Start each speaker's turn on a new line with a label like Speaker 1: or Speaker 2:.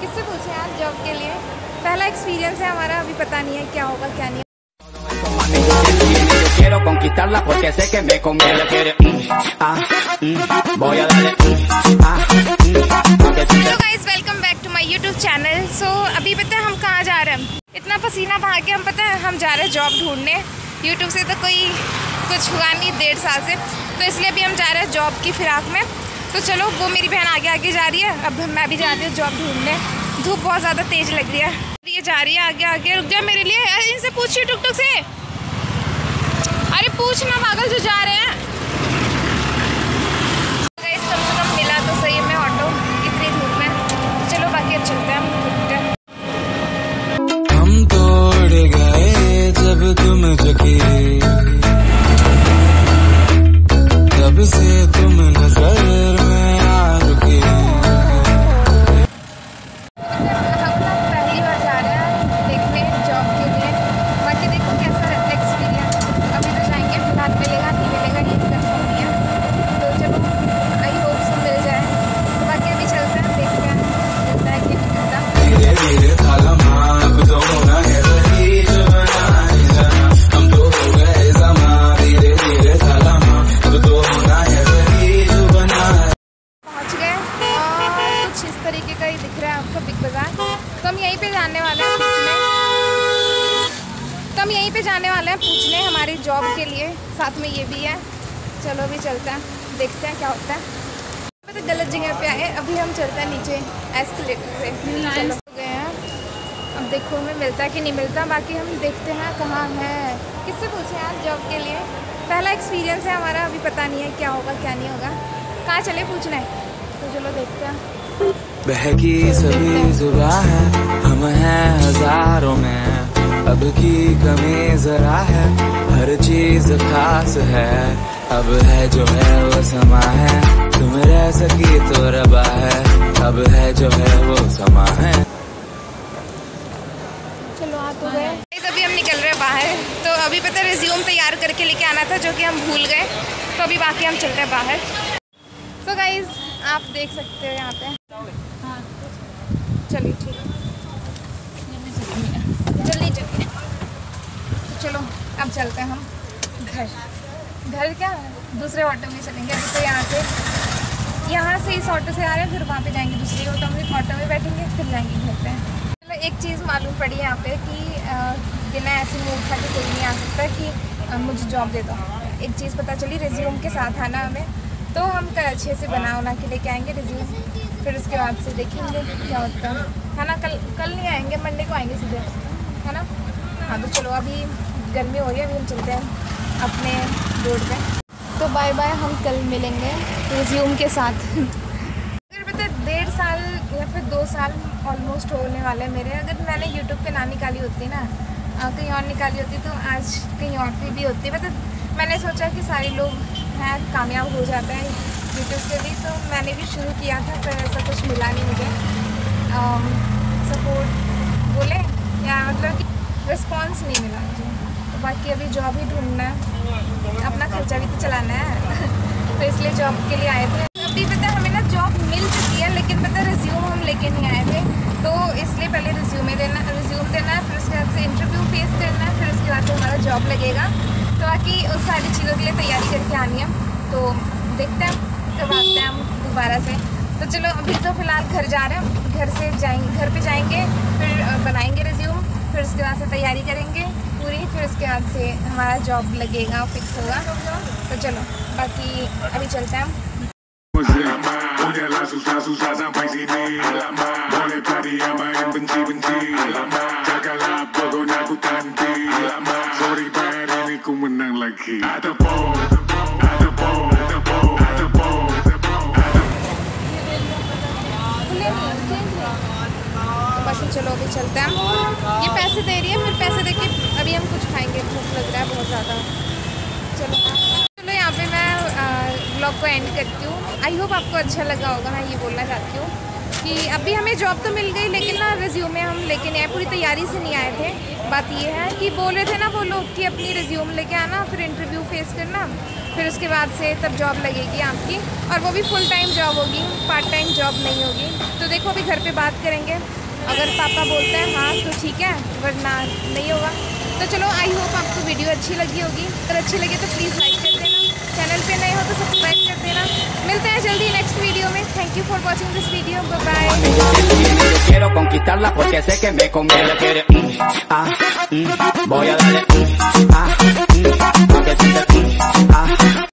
Speaker 1: किससे पूछे आप जॉब के लिए? पहला एक्सपीरियंस है हमारा अभी पता नहीं है क्या होगा क्या नहीं।
Speaker 2: Quiero conquistarla porque sé que me conviene. Quiere, mm, ah, mm, voy a darle, mm, ah,
Speaker 1: hello guys welcome back to my YouTube channel so अभी पता है हम कहाँ जा रहे हैं? इतना पसीना बहा के हम पता है हम जा रहे हैं जॉब ढूँढने। यूट्यूब से तो कोई कुछ हुआ नहीं डेढ़ साल से। तो इसलिए अभी हम जा रहे हैं जॉब की फिराक में। तो चलो, वो मेरी बहन आगे आगे जा रही है। अब मैं भी जा रही हूँ जॉब ढूँढने। धूप बहुत ज़्यादा तेज़ लग रही है। ये जा रही है आगे आगे। रुक जा मेरे लिए। इनसे पूछिए टुक टुक से। अरे पूछना पागल जो जा रहे हैं। तो हम यहीं पे जाने वाले हैं पूछने। तो हम यहीं पे जाने वाले हैं पूछने हमारी जॉब के लिए। साथ में ये भी है। चलो अभी चलते हैं। देखते हैं क्या होता है। मैं तो गलत जगह पे आए अभी हम चलते हैं नीचे एस्केलेटर से। चलो गए हैं। अब देखो हमें मिलता है कि नहीं मिलता। बाकी हम देखते हैं कहाँ है। किससे पूछे आज जॉब के लिए? पहला एक्सपीरियंस है हमारा। अभी पता नहीं है क्या होगा क्या नहीं होगा। कहाँ चले पूछना? है तो चलो देखते हैं।
Speaker 3: बहकी सभी जुबा है, हम हैं हज़ारों में। अब की कमी जरा है, हर चीज़ खास है। अब है जो है वो समा है, तुम रह सकी तो रबा है। अब है जो है वो समा है।
Speaker 1: चलो आ गए। अभी हम निकल रहे हैं बाहर। तो अभी पता रिज्यूम तैयार करके लेके आना था, जो कि हम भूल गए। तो अभी बाकी हम चलते हैं बाहर। तो गाइज़ आप देख सकते हो यहाँ पे। चलिए, ठीक है। जल्दी चलिए। तो चलो, अब चलते हैं हम घर। घर क्या दूसरे ऑटो में चलेंगे। अभी तो यहाँ से यहाँ से इस ऑटो से आ रहे हैं, फिर वहाँ पे जाएँगे दूसरी ऑटो में ऑटो में बैठेंगे, फिर जाएँगे घर पे। चलो, एक चीज़ मालूम पड़ी यहाँ पे कि बिना ऐसे मुँह उठा के कोई नहीं आ सकता कि मुझे जॉब दे दो। एक चीज़ पता चली रिज्यूम के साथ आना हमें। तो हम अच्छे से बना उना के लेके आएँगे रिज्यूम फिर उसके बाद से देखेंगे क्या होता है। है ना, कल कल नहीं आएँगे, मंडे को आएँगे सीधे, है ना? हाँ तो चलो, अभी गर्मी हो है, अभी हम चलते हैं अपने रोड पे। तो बाय बाय हम कल मिलेंगे रिज्यूम के साथ। अगर पता डेढ़ साल या फिर दो साल ऑलमोस्ट होने वाले हैं मेरे। अगर मैंने यूट्यूब पे ना निकाली होती ना कहीं और निकाली होती तो आज कहीं और भी होती। मतलब मैंने सोचा कि सारे लोग हैं, कामयाब हो जाते हैं। यूट्यूब से भी तो मैंने भी शुरू किया था, पर ऐसा कुछ मिला नहीं मुझे। सपोर्ट बोले, या मतलब कि रिस्पॉन्स नहीं मिला मुझे। तो बाकी अभी जॉब ही ढूंढना है। अपना खर्चा भी तो चलाना है। तो इसलिए जॉब के लिए आए थे। अभी पता हमें ना जॉब मिल चुकी है, लेकिन पता रिज्यूम हम लेके नहीं आए थे। तो इसलिए पहले रिज्यूमे देना रिज्यूम देना है, फिर उसके बाद से इंटरव्यू फेस करना है, फिर उसके बाद से हमारा जॉब लगेगा। तो बाकी उस सारी चीज़ों के लिए तैयारी करके आनी है। तो देखते हैं। कब आते हैं हम दोबारा से। तो चलो, अभी तो फ़िलहाल घर जा रहे हैं। घर से जाएँगे घर पे जाएँगे, फिर बनाएँगे रिज्यूम फिर उसके बाद से तैयारी करेंगे पूरी, फिर उसके बाद से हमारा जॉब लगेगा फिक्स होगा। तो चलो, बाकी अभी चलते हैं हम।
Speaker 4: Udah lah susah-susah sampai sini
Speaker 1: पैसे दे रही है, फिर पैसे दे के अभी हम कुछ खाएँगे। भूख लग रहा है बहुत ज़्यादा। चलो। चलो, यहाँ पे मैं ब्लॉग को एंड करती हूँ। आई होप आपको अच्छा लगा होगा, मैं ये बोलना चाहती हूँ कि अभी हमें जॉब तो मिल गई, लेकिन ना रिज्यूमे हम लेके नहीं आए, पूरी तैयारी से नहीं आए थे। बात ये है कि बोल रहे थे ना वो लोग कि अपनी रिज्यूम लेके आना, फिर इंटरव्यू फेस करना, फिर उसके बाद से तब जॉब लगेगी आपकी, और वो भी फुल टाइम जॉब होगी पार्ट टाइम जॉब नहीं होगी। तो देखो, अभी घर पे बात करेंगे। अगर पापा बोलते हैं हाँ तो ठीक है वरना नहीं होगा। तो चलो आई होप आपको वीडियो अच्छी लगी होगी। अगर अच्छी लगी तो प्लीज़ लाइक कर देना। चैनल पे नए हो तो सब्सक्राइब कर देना। मिलते हैं जल्दी नेक्स्ट वीडियो में। Thank you for watching this video bye
Speaker 2: voy a darle, mm, ah, mm,